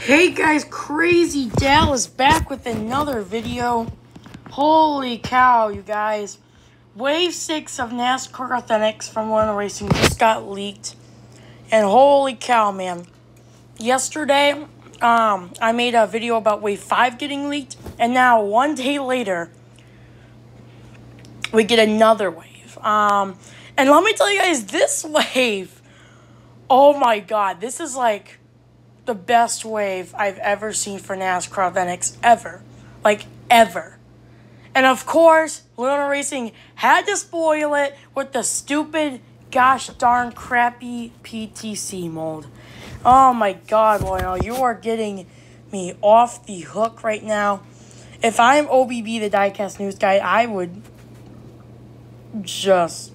Hey guys, Crazy Dallas back with another video. Holy cow, you guys. Wave 6 of NASCAR Authentics from Lionel Racing just got leaked. And holy cow, man. Yesterday, um, I made a video about Wave 5 getting leaked. And now, one day later, we get another wave. Um, and let me tell you guys, this wave, oh my god, this is like the best wave I've ever seen for NASCAR Authentics ever. Like, ever. And of course, Lionel Racing had to spoil it with the stupid, gosh darn crappy PTC mold. Oh my god, Lionel, you are getting me off the hook right now. If I'm OBB, the Diecast News guy, I would just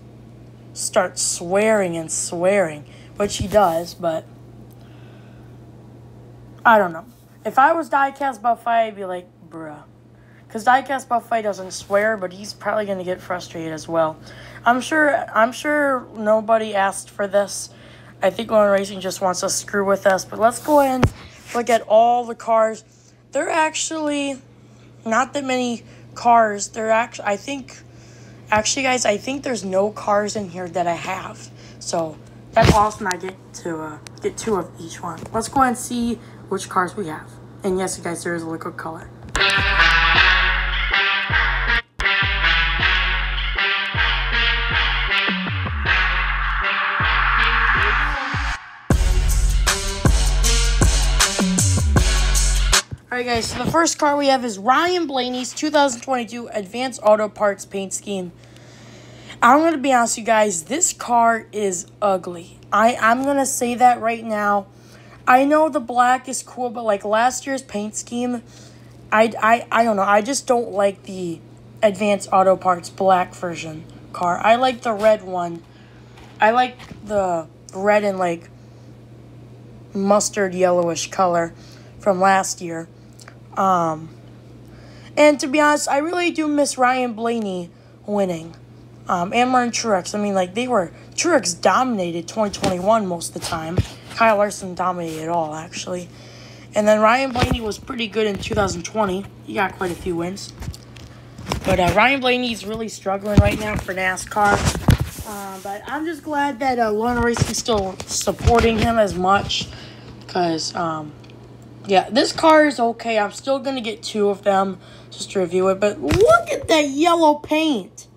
start swearing and swearing, which he does, but I don't know. If I was Diecast Buffet, I'd be like, bruh. Because Diecast Buffet doesn't swear, but he's probably going to get frustrated as well. I'm sure I'm sure nobody asked for this. I think Lionel Racing just wants to screw with us. But let's go ahead and look at all the cars. They're actually not that many cars. They're actually, I think, actually, guys, I think there's no cars in here that I have. So that's awesome. I get to uh, get two of each one. Let's go and see which cars we have. And yes, you guys, there is a liquid color. Alright guys, so the first car we have is Ryan Blaney's 2022 Advanced Auto Parts paint scheme. I'm going to be honest you guys, this car is ugly. I, I'm going to say that right now. I know the black is cool, but like last year's paint scheme, I, I, I don't know. I just don't like the Advanced Auto Parts black version car. I like the red one. I like the red and like mustard yellowish color from last year. Um, and to be honest, I really do miss Ryan Blaney winning. Um, and Martin Truex. I mean, like, they were, Truex dominated 2021 most of the time. Kyle Larson dominated it all, actually. And then Ryan Blaney was pretty good in 2020. He got quite a few wins. But uh, Ryan Blaney's really struggling right now for NASCAR. Uh, but I'm just glad that uh, Lionel Racing's still supporting him as much. Because, um, yeah, this car is okay. I'm still going to get two of them just to review it. But look at that yellow paint.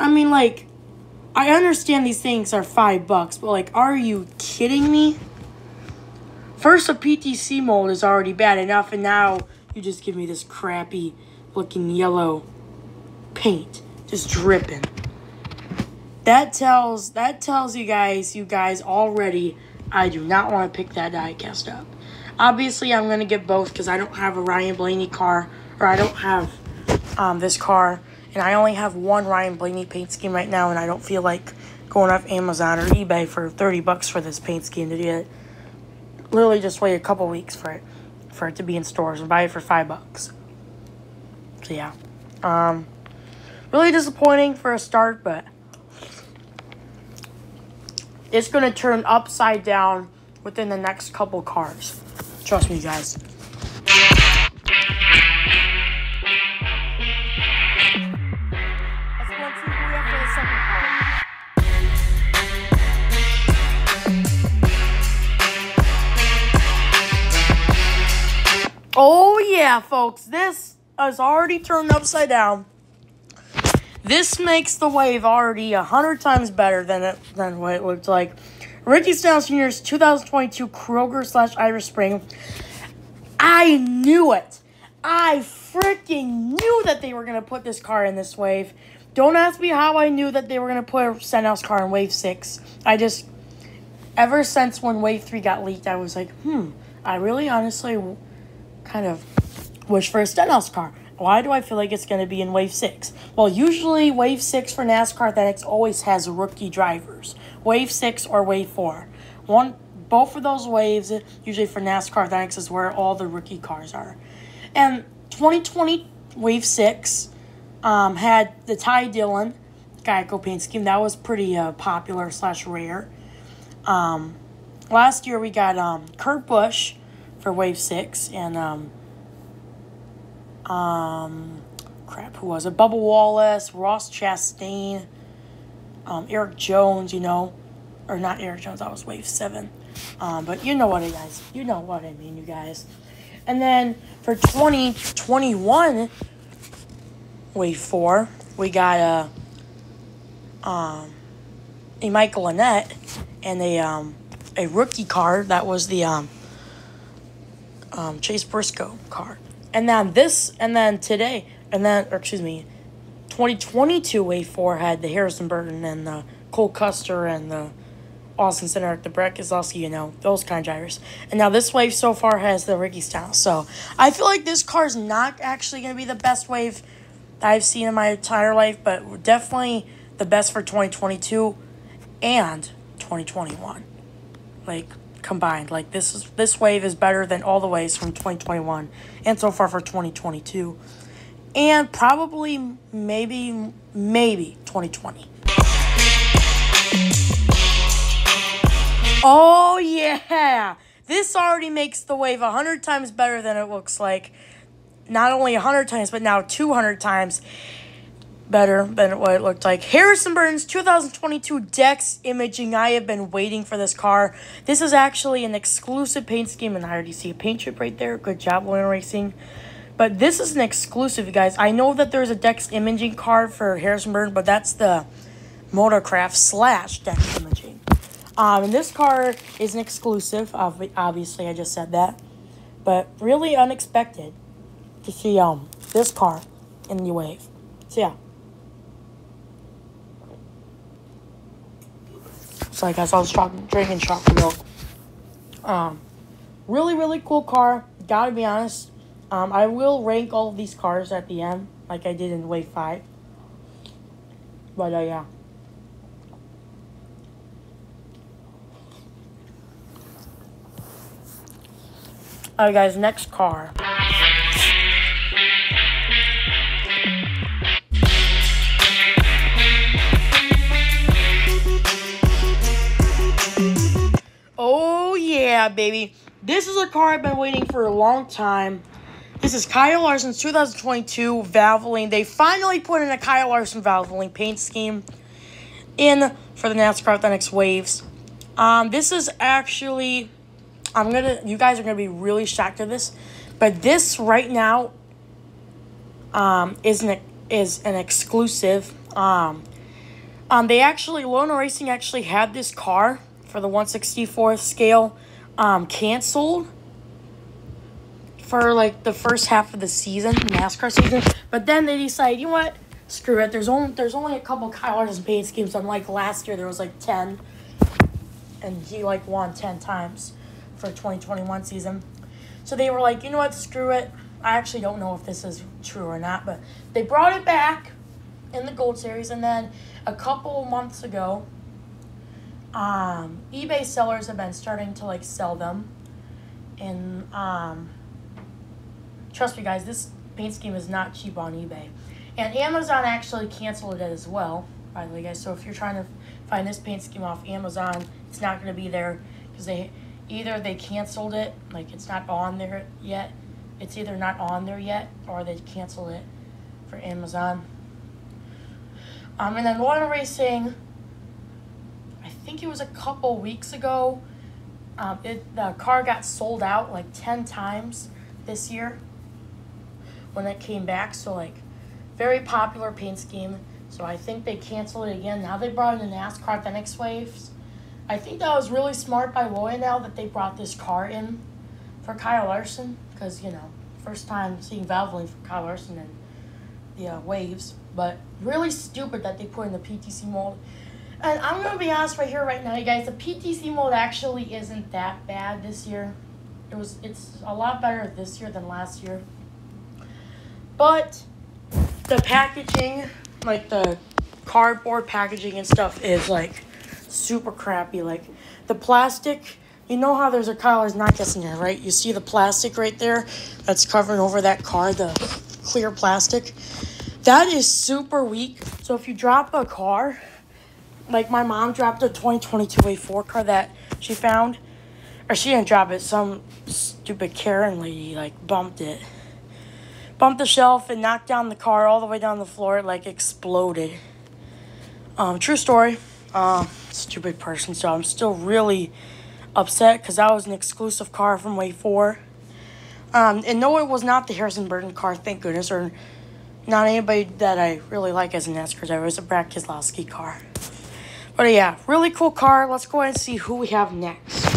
I mean, like, I understand these things are five bucks, but like, are you kidding me? First, a PTC mold is already bad enough, and now you just give me this crappy looking yellow paint just dripping. That tells that tells you guys, you guys already, I do not want to pick that diecast up. Obviously, I'm gonna get both because I don't have a Ryan Blaney car, or I don't have um, this car. And I only have one Ryan Blaney paint scheme right now, and I don't feel like going off Amazon or eBay for 30 bucks for this paint scheme to get Literally just wait a couple weeks for it for it to be in stores and buy it for five bucks. So yeah. Um really disappointing for a start, but it's gonna turn upside down within the next couple cars. Trust me guys. Yeah, folks. This is already turned upside down. This makes the wave already a hundred times better than it than what it looked like. Ricky Stenhouse Jr.'s 2022 Kroger slash Irish Spring. I knew it. I freaking knew that they were gonna put this car in this wave. Don't ask me how I knew that they were gonna put a Stenhouse car in wave six. I just ever since when wave three got leaked, I was like, hmm. I really honestly kind of wish for a Stenhouse car. Why do I feel like it's going to be in Wave 6? Well, usually Wave 6 for NASCAR Authentics always has rookie drivers. Wave 6 or Wave 4. One, both of those waves, usually for NASCAR Authentics, is where all the rookie cars are. And 2020 Wave 6 um, had the Ty Dillon Geico paint scheme. That was pretty uh, popular slash rare. Um, last year we got um, Kurt Busch for Wave 6. And, um, um, crap, who was it? Bubba Wallace, Ross Chastain, um, Erik Jones, you know. Or not Erik Jones, that was Wave 7. Um, but you know what is. You know what I mean, you guys. And then for 2021, Wave 4, we got a, um, a Michael Annett and a, um, a rookie card that was the um, um, Chase Briscoe card. And then this, and then today, and then, or excuse me, 2022 Wave 4 had the Harrison Burton and the Cole Custer and the Austin Cindric, the Brad Keselowski, you know, those kind of drivers. And now this wave so far has the Ricky Stenhouse. So I feel like this car is not actually going to be the best wave I've seen in my entire life, but definitely the best for 2022 and 2021. Like combined, like this is this wave is better than all the waves from 2021 and so far for 2022. And probably maybe maybe 2020. Oh yeah. This already makes the wave 100 times better than it looks like not only 100 times, but now 200 times better than what it looked like. Harrison Burton's 2022 Dex Imaging. I have been waiting for this car. This is actually an exclusive paint scheme, and I already see a paint chip right there. Good job, Lionel Racing. But this is an exclusive, you guys. I know that there's a Dex Imaging card for Harrison Burns, but that's the Motorcraft slash Dex Imaging. Um, and this car is an exclusive. Obviously, I just said that. But really unexpected to see um this car in the wave. So yeah. So I guess I was drinking chocolate milk. Um, really, really cool car. Gotta be honest. Um, I will rank all these cars at the end, like I did in Wave 5. But, uh, yeah. Alright, guys, next car. Yeah, baby. This is a car I've been waiting for a long time. This is Kyle Larson's 2022 Valvoline. They finally put in a Kyle Larson Valvoline paint scheme in for the NASCAR Authentics Waves. Um, this is actually, I'm gonna, you guys are gonna be really shocked at this, but this right now um, is an is an exclusive. Um, um, they actually, Lionel Racing actually had this car for the 164th scale um, canceled for like the first half of the season, NASCAR season. But then they decided, you know what? Screw it. There's only there's only a couple Kyle Larson paint schemes. Unlike last year, there was like ten, and he like won ten times for 2021 season. So they were like, you know what? Screw it. I actually don't know if this is true or not, but they brought it back in the Gold Series, and then a couple months ago, um, eBay sellers have been starting to like sell them. And um, trust me, guys, this paint scheme is not cheap on eBay. And Amazon actually canceled it as well, by the way, guys. So if you're trying to find this paint scheme off Amazon, it's not going to be there because they either they canceled it, like it's not on there yet. It's either not on there yet or they canceled it for Amazon. Um, and then Lionel Racing think it was a couple weeks ago. Um, it the car got sold out like ten times this year when it came back. So like, very popular paint scheme. So I think they canceled it again. Now they brought in the NASCAR Authentics Waves. I think that was really smart by Now that they brought this car in for Kyle Larson because you know first time seeing Valvoline for Kyle Larson and the uh, Waves. But really stupid that they put in the PTC mold. And I'm to be honest right here, right now, you guys. The PTC mode actually isn't that bad this year. It was. It's a lot better this year than last year. But the packaging, like the cardboard packaging and stuff, is like super crappy. Like the plastic. You know how there's a is not just in here, right? You see the plastic right there that's covering over that car, the clear plastic. That is super weak. So if you drop a car like my mom dropped a 2022 A4 car that she found, Or she didn't drop it. Some stupid Karen lady, like, bumped it. Bumped the shelf and knocked down the car all the way down the floor. It, like, exploded. Um, true story. Um, stupid person. So I'm still really upset because that was an exclusive car from Way 4. Um, and no, it was not the Harrison Burton car, thank goodness, or not anybody that I really like as a NASCAR driver. It was a Brad Keselowski car. But yeah, really cool car. Let's go ahead and see who we have next.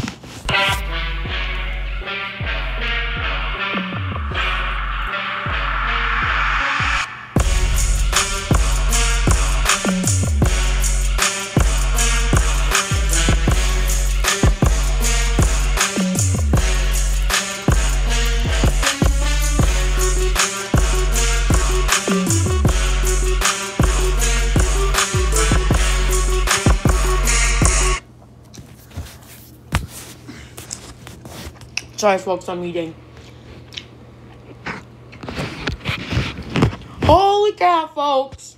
Sorry, folks, I'm eating. Holy cow, folks!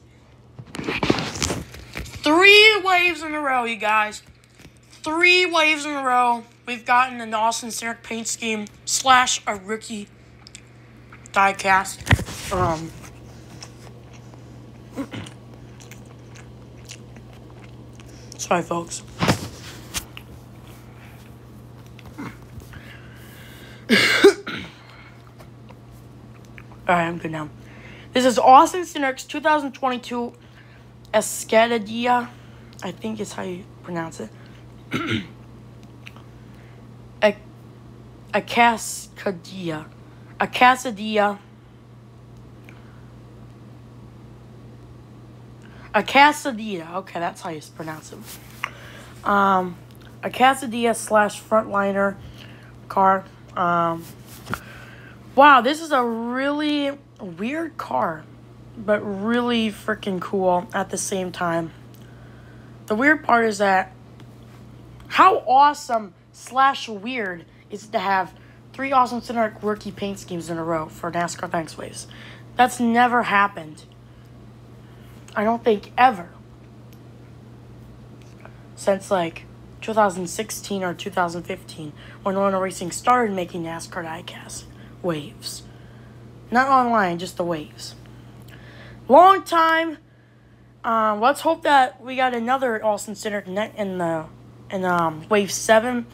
Three waves in a row, you guys. Three waves in a row. We've gotten an Austin Cindric paint scheme slash a rookie diecast. Um. Sorry, folks. Alright, I'm good now. This is Austin Cindric's 2022 Escadadia. I think is how you pronounce it. a, a Cascadia. A Casadia. A Casadilla. Okay, that's how you pronounce it. Um, a Casadilla slash frontliner car. Um, Wow, this is a really weird car, but really freaking cool at the same time. The weird part is that how awesome slash weird is it to have three awesome Cindric rookie paint schemes in a row for NASCAR Authentics Waves? That's never happened. I don't think ever. Since like 2016 or 2015 when Lionel Racing started making NASCAR diecasts waves. Not online, just the waves. Long time. Um, let's hope that we got another Austin Cindric in the in um, wave seven.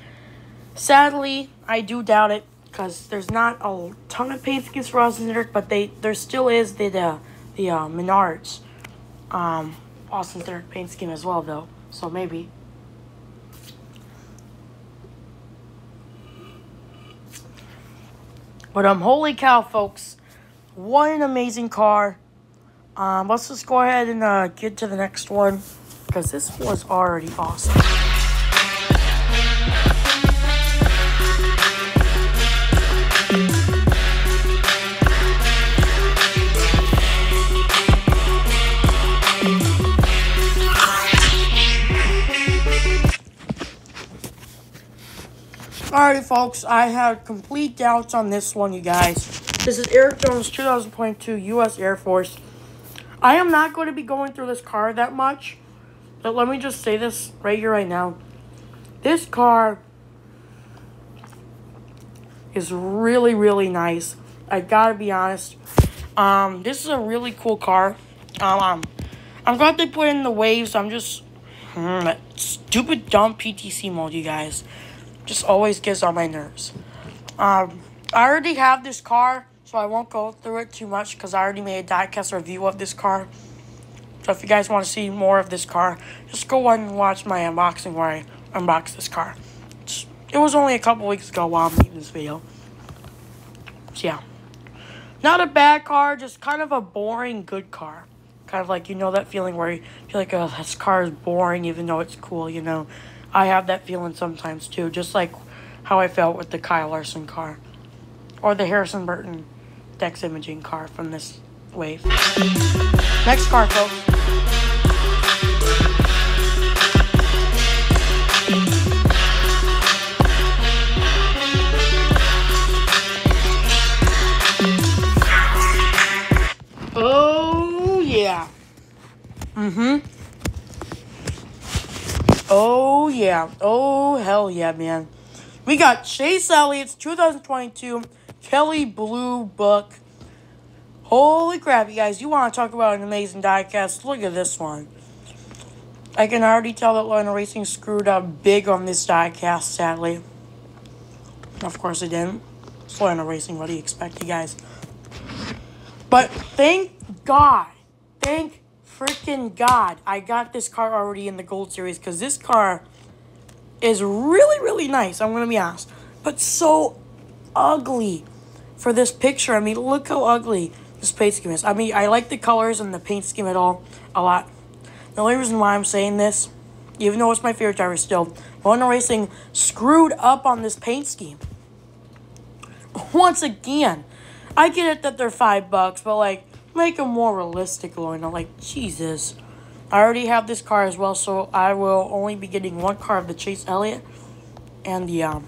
Sadly, I do doubt it because there's not a ton of paint schemes for Austin Cindric, but they there still is the the, the uh, Menards um, Austin Cindric paint scheme as well though. So maybe But um, holy cow, folks! What an amazing car. Um, let's just go ahead and uh, get to the next one because this was already awesome. Alright, folks, I had complete doubts on this one, you guys. This is Erik Jones 2022 U.S. Air Force. I am not going to be going through this car that much, but let me just say this right here, right now. This car is really, really nice. I gotta be honest. Um, this is a really cool car. Um, I'm glad they put in the waves. I'm just hmm, stupid dumb PTC mode, you guys just always gets on my nerves. Um, I already have this car, so I won't go through it too much because I already made a diecast review of this car. So if you guys want to see more of this car, just go and watch my unboxing where I unboxed this car. It's, it was only a couple weeks ago while I'm making this video. So yeah. Not a bad car, just kind of a boring good car. Kind of like, you know that feeling where you feel like, oh, this car is boring even though it's cool, you know. I have that feeling sometimes too, just like how I felt with the Kyle Larson car or the Harrison Burton Dex Imaging car from this wave. Next car, folks. Oh, yeah. Mm-hmm. Oh, yeah. Oh, hell yeah, man. We got Chase Elliott's 2022 Kelley Blue Book. Holy crap, you guys. You want to talk about an amazing diecast? Look at this one. I can already tell that Lionel Racing screwed up big on this diecast, sadly. Of course it didn't. It's Lionel Racing. What do you expect, you guys? But thank God. Thank freaking God I got this car already in the Gold Series because this car is really, really nice. I'm going to be honest. But so ugly for this picture. I mean, look how ugly this paint scheme is. I mean, I like the colors and the paint scheme at all a lot. The only reason why I'm saying this, even though it's my favorite driver still, Lionel Racing screwed up on this paint scheme. Once again, I get it that they're five bucks, but like, make a more realistic, Lionel. Like, Jesus. I already have this car as well, so I will only be getting one car of the Chase Elliott and the, um...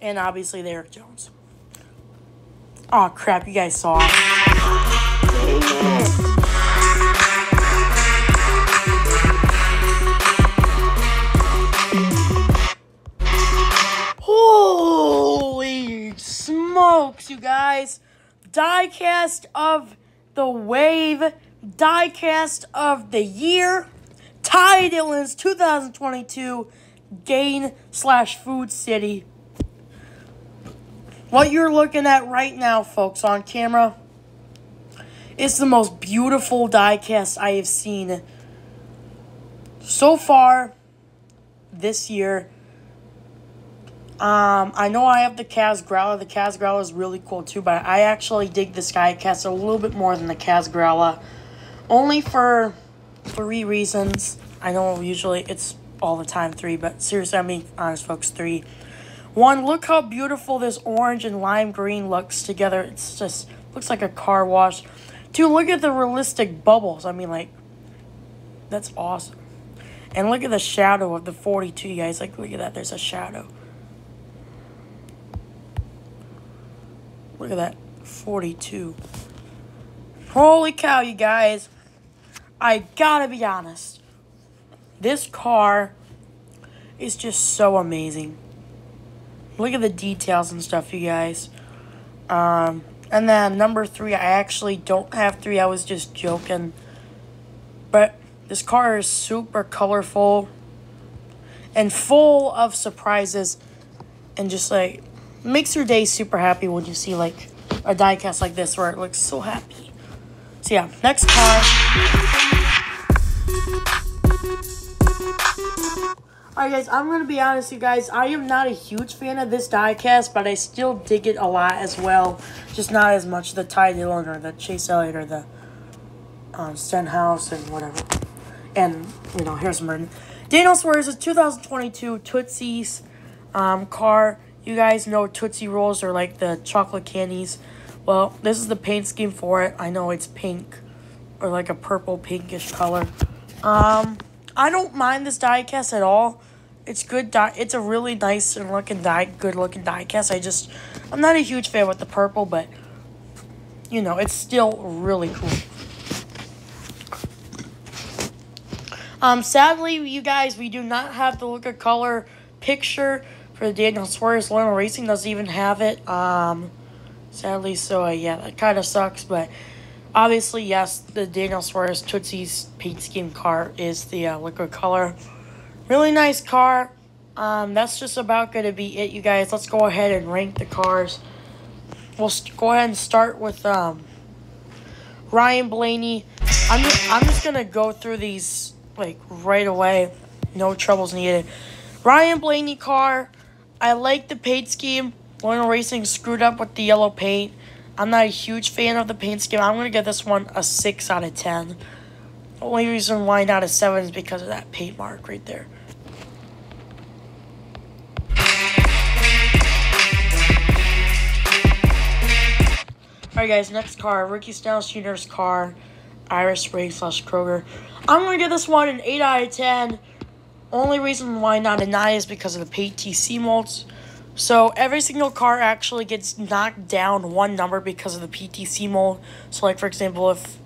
And obviously the Erik Jones. Oh crap, you guys saw you guys. Diecast of the wave. Diecast of the year. Ty Dillon's 2022 Gain slash Food City what you're looking at right now, folks, on camera, is the most beautiful diecast I have seen so far this year. Um, I know I have the Kaz Growler. The Kaz Growler is really cool too, but I actually dig this diecast a little bit more than the Kaz Growler. Only for three reasons. I know usually it's all the time three, but seriously, I mean, honest, folks, three. One, look how beautiful this orange and lime green looks together. It's just, looks like a car wash. Two, look at the realistic bubbles. I mean, like, that's awesome. And look at the shadow of the 42, guys. Like, look at that. There's a shadow. Look at that. 42. Holy cow, you guys. I gotta be honest. This car is just so amazing. Look at the details and stuff, you guys. Um, and then number three, I actually don't have three. I was just joking. But this car is super colorful and full of surprises. And just like makes your day super happy when you see like a diecast like this where it looks so happy. So yeah, next car. Alright guys, I'm going to be honest you guys, I am not a huge fan of this diecast, but I still dig it a lot as well. Just not as much the Ty Dillon or the Chase Elliott or the um, Stenhouse and whatever. And, you know, here's Merton. Daniel Suarez is 2022 Tootsie's um, car. You guys know Tootsie Rolls are like the chocolate candies. Well, this is the paint scheme for it. I know it's pink or like a purple pinkish color. Um, I don't mind this diecast at all. It's good. Die. It's a really nice and looking die. Good looking diecast. I just, I'm not a huge fan with the purple, but you know, it's still really cool. Um, sadly, you guys, we do not have the look of color picture for the Daniel Suarez Lionel Racing. Doesn't even have it. Um, sadly, so uh, yeah, that kind of sucks. But obviously, yes, the Daniel Suarez Tootsie's paint scheme car is the uh, liquid color. Really nice car. Um, that's just about going to be it, you guys. Let's go ahead and rank the cars. We'll go ahead and start with um, Ryan Blaney. I'm just, I'm just going to go through these like right away. No troubles needed. Ryan Blaney car. I like the paint scheme. Lionel Racing screwed up with the yellow paint. I'm not a huge fan of the paint scheme. I'm going to give this one a 6 out of 10. The only reason why not a 7 is because of that paint mark right there. Alright guys, next car, Ricky Stenhouse Jr.'s car, Irish Spring slash Kroger. I'm going to give this one an 8 out of 10. Only reason why not a 9 is because of the PTC molds. So every single car actually gets knocked down one number because of the PTC mold. So like for example, if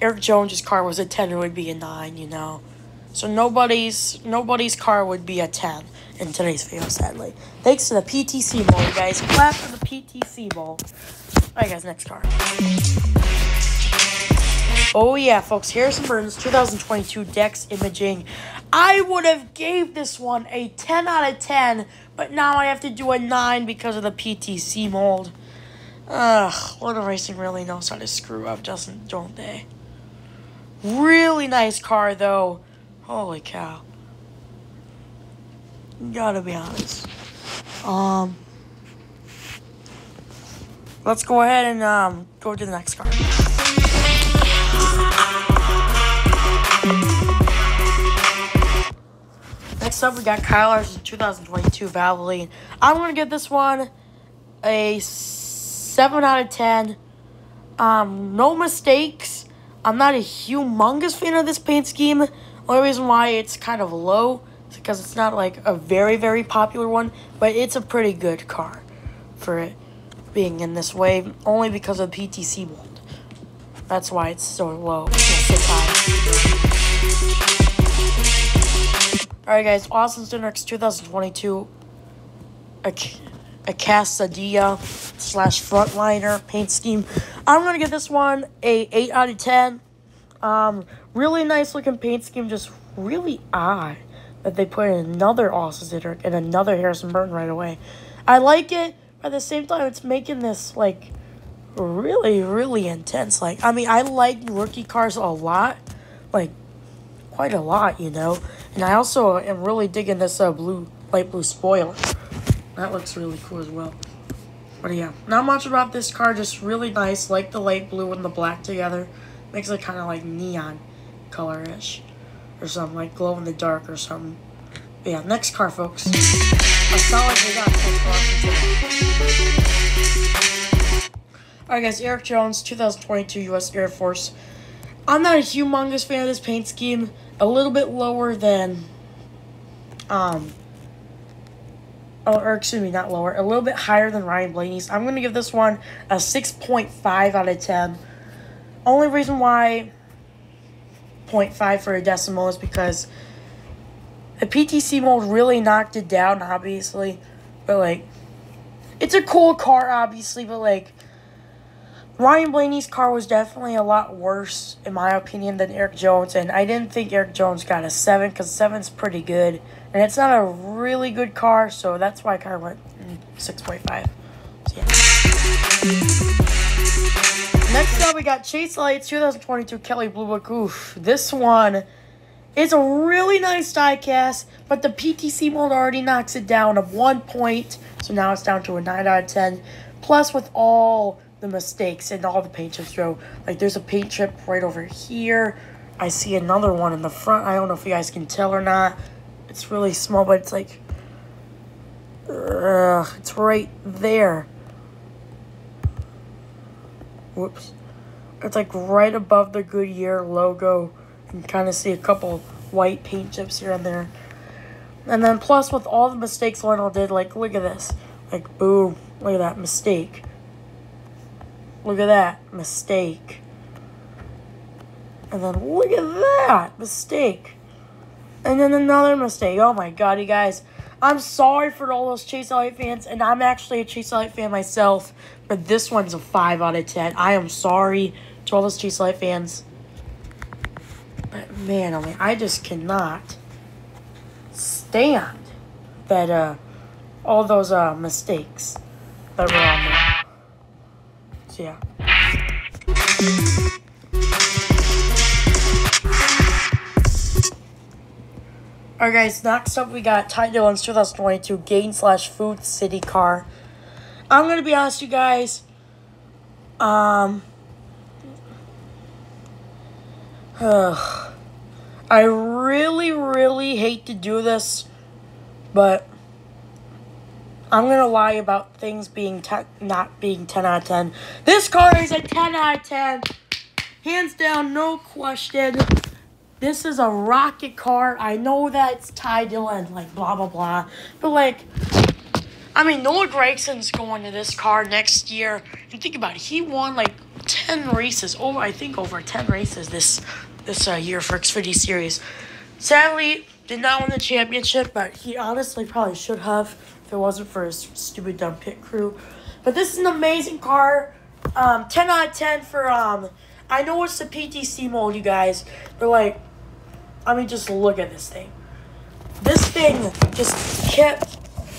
Erik Jones' car was a 10, it would be a 9, you know. So nobody's nobody's car would be a 10 in today's video, sadly. Thanks to the PTC you guys. Clap for the PTC Bowl. Alright, guys, next car. Oh, yeah, folks. Harrison Burton's 2022 Dex Imaging. I would have gave this one a 10 out of 10, but now I have to do a 9 because of the PTC mold. Ugh, Lionel Racing really knows how to screw up, doesn't don't they? Really nice car, though. Holy cow. Gotta be honest. Um, let's go ahead and um, go to the next car. Next up, we got Kyle Larson 2022 Valvoline. I'm going to give this one a 7 out of 10. Um, no mistakes. I'm not a humongous fan of this paint scheme. Only reason why it's kind of low is because it's not like a very, very popular one, but it's a pretty good car for it being in this way, only because of PTC mold. That's why it's so low. Alright guys, Austin Cindric's 2022 a, a Quesadilla slash frontliner paint scheme. I'm gonna give this one a 8 out of 10. Um, really nice looking paint scheme, just really odd that they put in another Austin Cindric and another Harrison Burton right away. I like it, but at the same time, it's making this like really, really intense. Like, I mean, I like rookie cars a lot, like quite a lot, you know. And I also am really digging this uh, blue, light blue spoiler. That looks really cool as well. But yeah, not much about this car, just really nice, like the light blue and the black together. Makes it kind of like neon color-ish. Or something, like glow in the dark or something. But yeah, next car, folks. A solid Alright guys, Erik Jones, 2022 U.S. Air Force. I'm not a humongous fan of this paint scheme. A little bit lower than, um, oh, or excuse me, not lower, a little bit higher than Ryan Blaney's. I'm going to give this one a 6.5 out of 10. Only reason why 0.5 for a decimal is because the PTC mold really knocked it down, obviously. But, like, it's a cool car, obviously, but, like, Ryan Blaney's car was definitely a lot worse, in my opinion, than Erik Jones. And I didn't think Erik Jones got a 7 because 7's pretty good. And it's not a really good car, so that's why I kind of went 6.5. So, yeah. Next up, we got Chase Elliott 2022 Kelley Blue Book. Oof, this one is a really nice diecast, but the PTC mold already knocks it down of one point. So now it's down to a 9 out of 10. Plus, with all the mistakes and all the paint chips show. Like there's a paint chip right over here. I see another one in the front. I don't know if you guys can tell or not. It's really small, but it's like, uh, it's right there. Whoops. It's like right above the Goodyear logo. You can kind of see a couple white paint chips here and there. And then plus with all the mistakes Lionel did, like look at this. Like boom, look at that mistake. Look at that. Mistake. And then look at that. Mistake. And then another mistake. Oh my god, you guys. I'm sorry for all those Chase Elliott fans, and I'm actually a Chase Elliott fan myself, but this one's a 5 out of 10. I am sorry to all those Chase Elliott fans. But man, I mean, I just cannot stand that, uh, all those, uh, mistakes that were on yeah. Alright guys, next up we got Ty Dillon's 2022 Gain slash Food City car. I'm gonna be honest you guys. Um I really, really hate to do this, but I'm gonna lie about things being ten, not being 10 out of 10. This car is a 10 out of 10. Hands down, no question. This is a rocket car. I know that it's Ty Dillon, like blah blah blah. But like I mean Noah Gragson's going to this car next year. And think about it, he won like 10 races, over I think over 10 races this this uh, year for Xfinity Series. Sadly, did not win the championship, but he honestly probably should have if it wasn't for his stupid dumb pit crew. But this is an amazing car. Um, 10 out of 10 for, um, I know it's the PTC mode, you guys, but like, I mean, just look at this thing. This thing just kept,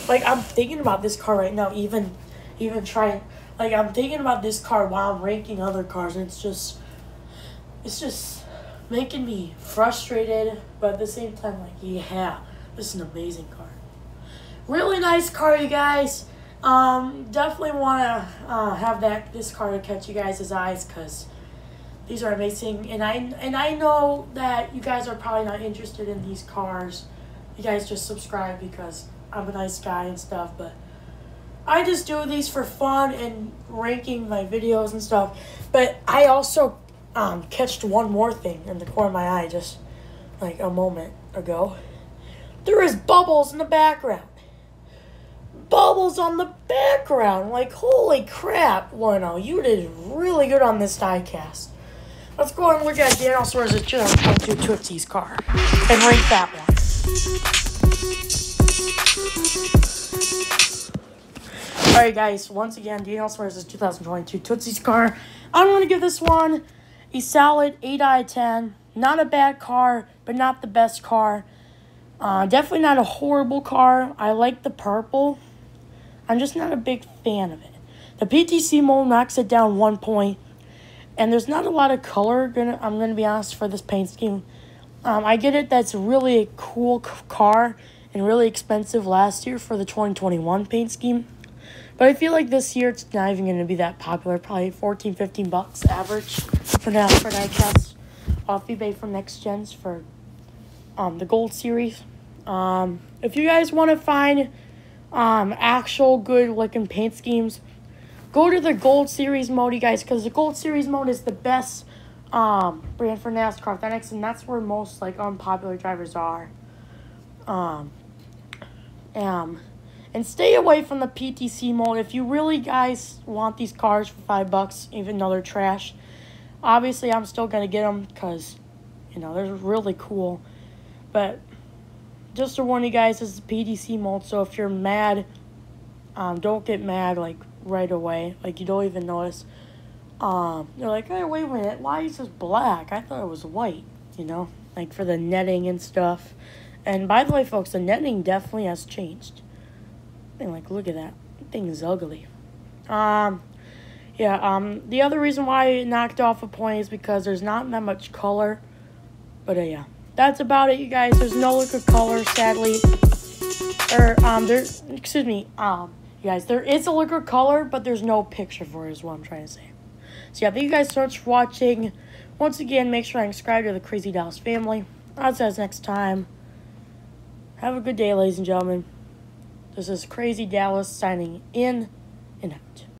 like, I'm thinking about this car right now, even, even trying, like, I'm thinking about this car while I'm ranking other cars, and it's just, it's just making me frustrated, but at the same time, like, yeah, this is an amazing car. Really nice car, you guys. Um, definitely want to uh, have that this car to catch you guys' eyes, because these are amazing, and I and I know that you guys are probably not interested in these cars. You guys just subscribe because I'm a nice guy and stuff, but I just do these for fun and ranking my videos and stuff. But I also um, catched one more thing in the corner of my eye just like a moment ago. There is bubbles in the background. Bubbles on the background. Like, holy crap, Lionel, you did really good on this diecast. Let's go and look at Daniel Suarez's 2022 Tootsie's car and rate that one. Alright guys, once again, Daniel Suarez's 2022 Tootsie's car. I'm going to give this one a solid 8 out of 10. Not a bad car, but not the best car. Uh, definitely not a horrible car. I like the purple. I'm just not a big fan of it. The PTC mode knocks it down one. And there's not a lot of color, gonna, I'm going to be honest, for this paint scheme. Um, I get it, that's really a cool car and really expensive last year for the 2021 paint scheme. But I feel like this year it's not even going to be that popular. Probably 14, 15 bucks average for now for diecast off eBay from Next Gens for um, the Gold Series. Um, if you guys want to find um, actual good looking paint schemes, Go to the Gold Series mode, you guys, because the Gold Series mode is the best um, brand for NASCAR Authentics, and that's where most like unpopular drivers are. Um, um, and stay away from the PTC mode if you really guys want these cars for five bucks, even though they're trash. Obviously, I'm still gonna get them because you know they're really cool, but just to warn you guys, this is PDC mode, so if you're mad, um, don't get mad like right away. Like you don't even notice. Um, they're like, hey, wait a minute, why is this black? I thought it was white. You know, like for the netting and stuff. And by the way, folks, the netting definitely has changed. And like, look at that. that thing is ugly. Um, yeah. Um, the other reason why it knocked off a point is because there's not that much color. But uh, yeah, that's about it, you guys. There's no liquid color, sadly. Or um, there. Excuse me. Um you guys, there is a liquid color, but there's no picture for it is what I'm trying to say. So yeah, thank you guys so much for watching. Once again, make sure I subscribe to the Crazy Dallas family. I'll see you guys next time. Have a good day, ladies and gentlemen. This is Crazy Dallas signing in and out.